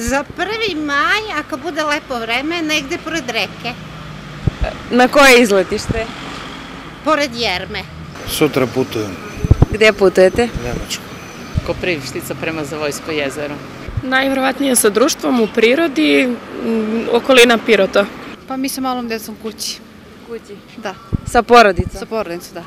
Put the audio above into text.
Za 1. maj, ako bude lepo vreme, negde pored reke. Na koje izletište? Pored Jerme. Sutra putujem. Gde putujete? Nemačku. Koprivštica prema Zavojsko jezero. Najvrovatnije sa društvom u prirodi, m, okolina Pirota. Pa mi sa malom decom kući. Kući? Da. Sa porodicom? Sa porodicom, da.